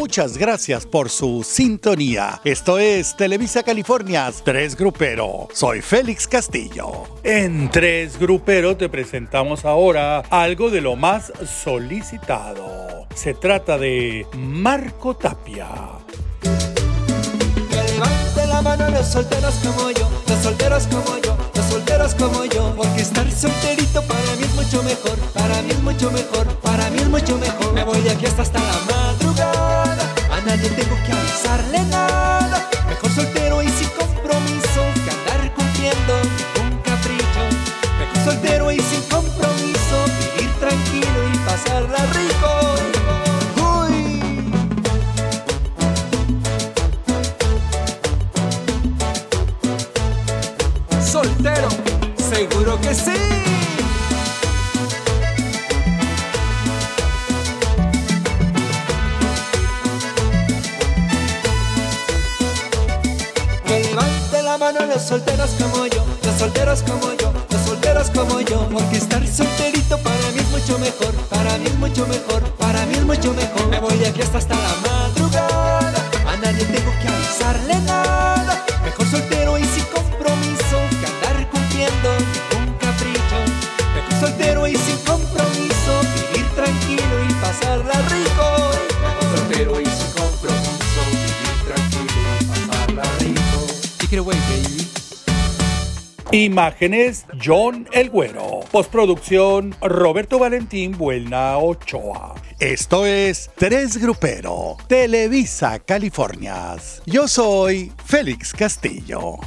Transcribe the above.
Muchas gracias por su sintonía. Esto es Televisa Californias Tres Grupero. Soy Félix Castillo. En Tres Grupero te presentamos ahora algo de lo más solicitado. Se trata de Marco Tapia. Que levante la mano los solteros como yo, los solteros como yo, los solteros como yo. Porque estar solterito para mí es mucho mejor, para mí es mucho mejor, para mí es mucho mejor. Me voy de aquí hasta, hasta la a nadie tengo que avisarle nada. Mejor soltero y sin compromiso que andar cumpliendo un capricho. Mejor soltero y sin compromiso, vivir tranquilo y pasarla rico. Soltero, seguro que sí. Los solteros como yo, los solteros como yo, los solteros como yo. Porque estar solterito para mí es mucho mejor, para mí es mucho mejor, para mí es mucho mejor. Me voy de hasta, hasta la madrugada, a nadie tengo que avisarle nada. Mejor soltero y sin compromiso que andar cumpliendo Imágenes John El Güero. Postproducción Roberto Valentín Buelna Ochoa. Esto es Tres Grupero, Televisa Californias. Yo soy Félix Castillo.